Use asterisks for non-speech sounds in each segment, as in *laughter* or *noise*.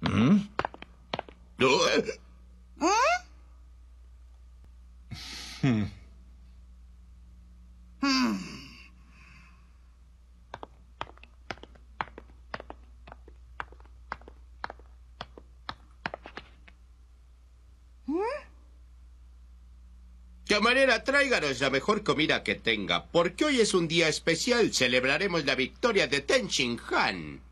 ¿Mm? Camarera, tráiganos la mejor comida que tenga, porque hoy es un día especial. Celebraremos la victoria de Ten Han.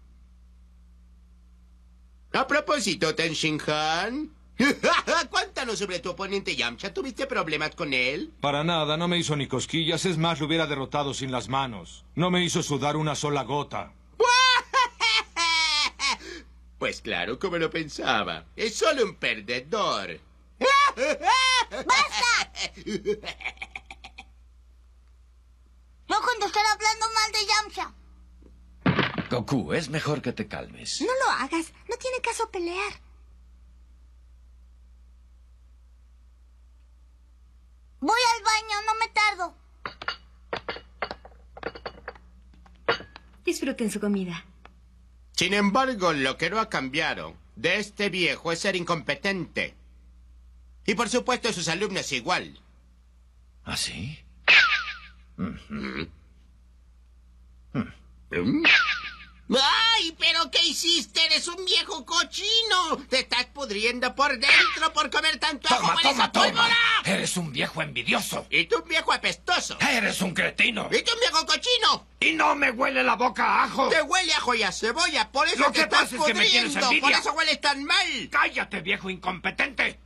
A propósito, Ten Shin Han. *laughs* Cuéntanos sobre tu oponente Yamcha. ¿Tuviste problemas con él? Para nada, no me hizo ni cosquillas, es más, lo hubiera derrotado sin las manos. No me hizo sudar una sola gota. *laughs* Pues claro, como lo pensaba. Es solo un perdedor. ¡Basta! *laughs* No cuando están hablando. Goku, es mejor que te calmes. No lo hagas. No tiene caso pelear. Voy al baño, no me tardo. Disfruten su comida. Sin embargo, lo que no ha cambiado de este viejo es ser incompetente. Y por supuesto sus alumnos igual. ¿Ah, sí? *laughs* ¡Ay, pero qué hiciste! ¡Eres un viejo cochino! ¡Te estás pudriendo por dentro por comer tanto ajo ¡Toma, toma, pólvora! Eres un viejo envidioso. ¡Y tú un viejo apestoso! Eres un cretino. ¡Y tú un viejo cochino! Y no me huele la boca a ajo. ¡Te huele a ajo y a cebolla! ¡Por eso Lo te que estás pasa es que me tienes pudriendo! ¡Por eso hueles tan mal! ¡Cállate, viejo incompetente!